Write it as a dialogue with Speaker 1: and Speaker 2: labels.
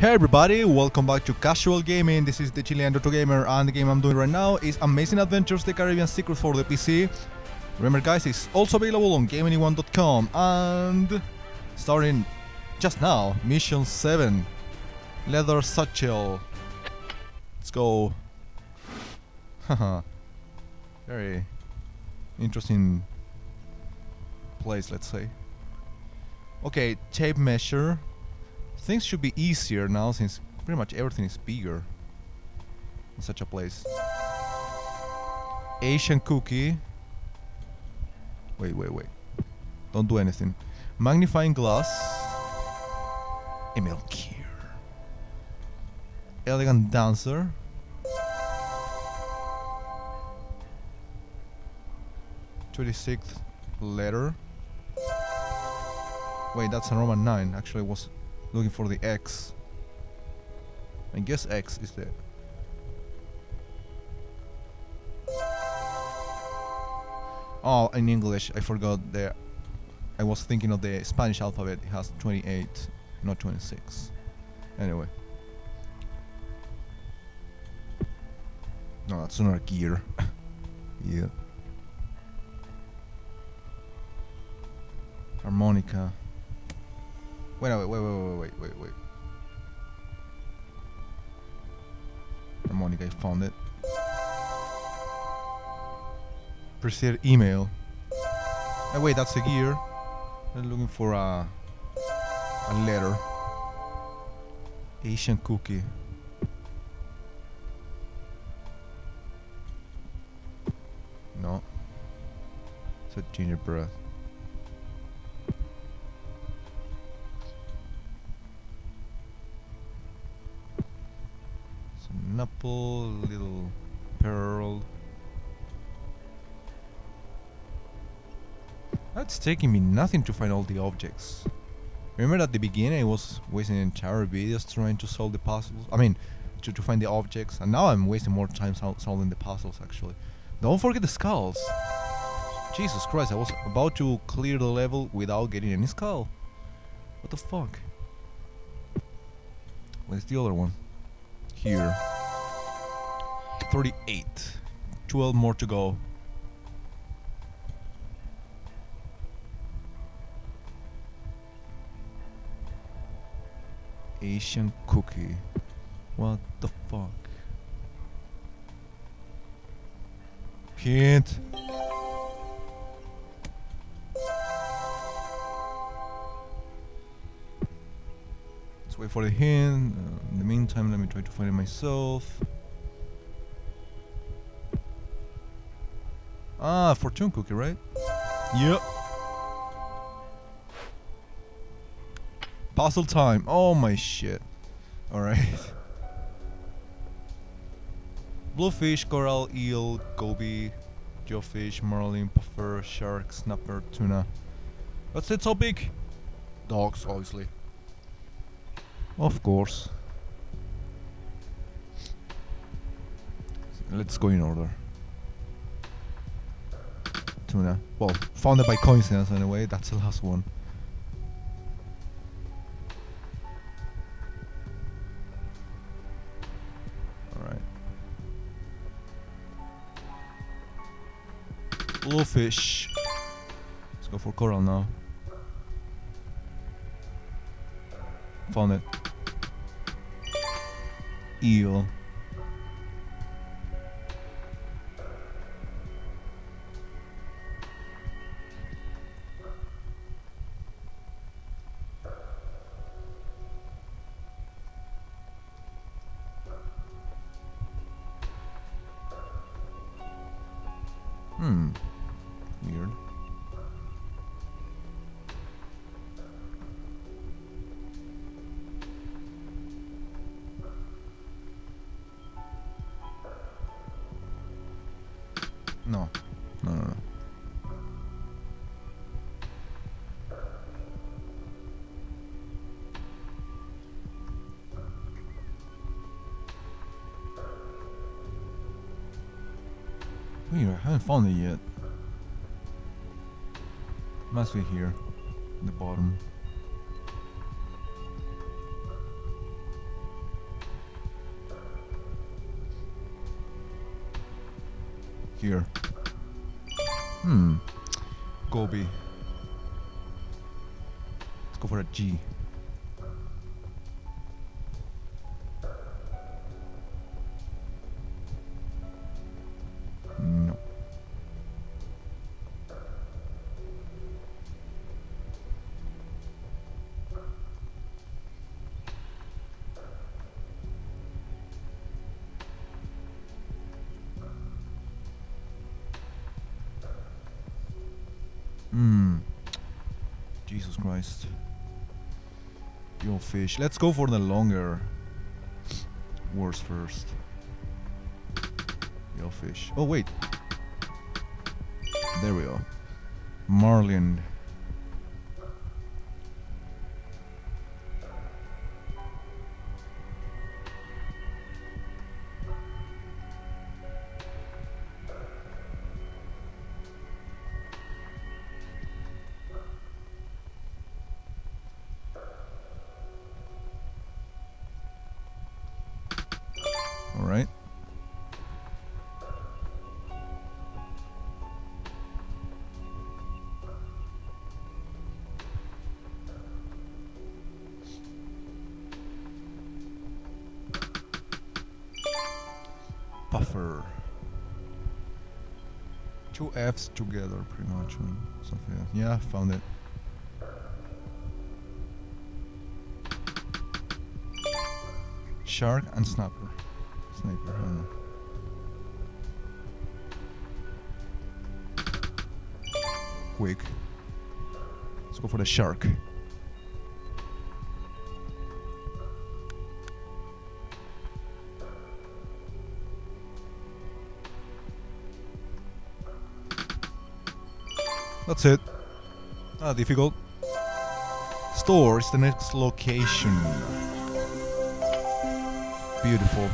Speaker 1: Hey everybody, welcome back to Casual Gaming. This is the Chilean Retro Gamer and the game I'm doing right now is Amazing Adventures The Caribbean Secret for the PC. Remember guys, it's also available on GameAnyone.com and starting just now, Mission 7, Leather Satchel. Let's go. Haha. Very interesting place, let's say. Okay, tape measure. Things should be easier now since pretty much everything is bigger in such a place. Asian cookie. Wait, wait, wait. Don't do anything. Magnifying glass. Emil Kier. Elegant dancer. Twenty-sixth letter. Wait, that's a Roman 9. Actually, was looking for the X. I guess X is there. Oh, in English, I forgot the... I was thinking of the Spanish alphabet. It has 28, not 26. Anyway. No, that's not a gear. yeah. Harmonica. Wait, wait, wait, wait, wait, wait, wait. Harmonica, I found it. Preset email. Oh, wait, that's a gear. I'm looking for a a letter. Asian cookie. No. It's a gingerbread. Apple, little pearl. That's taking me nothing to find all the objects. Remember at the beginning I was wasting entire videos trying to solve the puzzles? I mean, to, to find the objects, and now I'm wasting more time sol solving the puzzles actually. Don't forget the skulls! Jesus Christ, I was about to clear the level without getting any skull. What the fuck? Where's the other one? Here. 38. 12 more to go. Asian cookie. What the fuck? Hint. Let's wait for the hint. Uh, in the meantime, let me try to find it myself. Ah, fortune cookie, right? Yep. Puzzle time. Oh my shit. Alright. Bluefish, coral, eel, goby, geofish, marlin, puffer, shark, snapper, tuna. What's the topic? Dogs, obviously. Of course. Let's go in order. Tuna. Well, found it by coincidence anyway. That's the last one. Alright. Bluefish. Let's go for coral now. Found it. Eel. Hmm. Weird. No. No, no, no. Wait, I haven't found it yet. Must be here, the bottom. Here. Hmm. goby. Let's go for a G. Christ. Yo fish. Let's go for the longer words first. Yo fish. Oh wait. There we go. Marlin. Buffer. Two F's together, pretty much. Something. Else. Yeah, found it. Shark and snapper. Sniper. Quick. Let's go for the shark. That's it. Not difficult. Store is the next location. Beautiful.